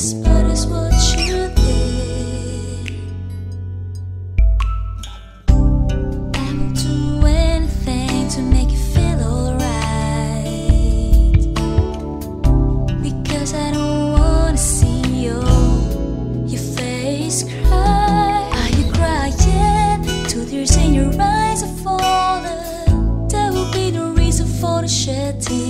but it's what you did. I do anything to make you feel alright. Because I don't wanna see your, your face cry. Are you crying? Tears in your eyes are falling. There will be no reason for the shedding.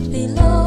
would be lost.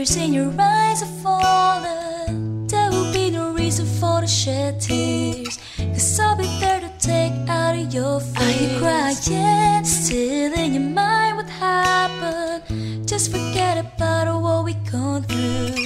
tears in your eyes have falling. There will be no reason for to shed tears. Cause I'll be there to take out of your face Are you crying? Still in your mind what happened. Just forget about what we gone through.